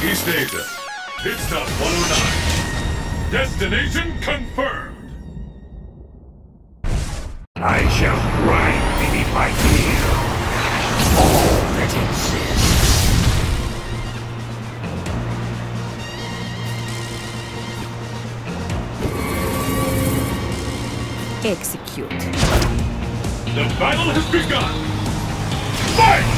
East Asia. Pit stop 109. Destination confirmed. I shall grind beneath my heel all that exists. Execute. The battle has begun. Fight!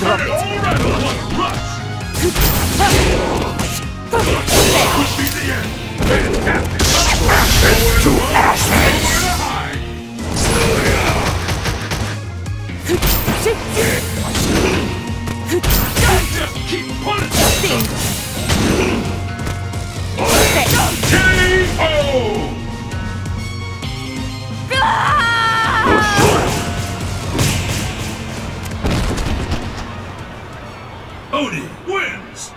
end. Fantastic. Ashes to ashes! Keep punishing. K.O. Oni wins.